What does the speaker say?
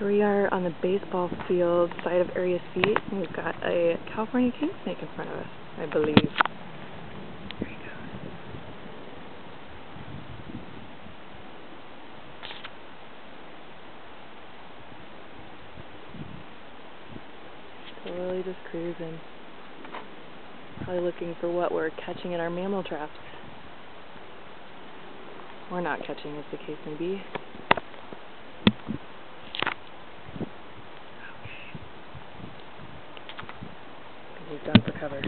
We are on the baseball field side of Area C, and we've got a California king snake in front of us, I believe. Totally just cruising. Probably looking for what we're catching in our mammal traps. Or not catching, as the case may be. done for cover.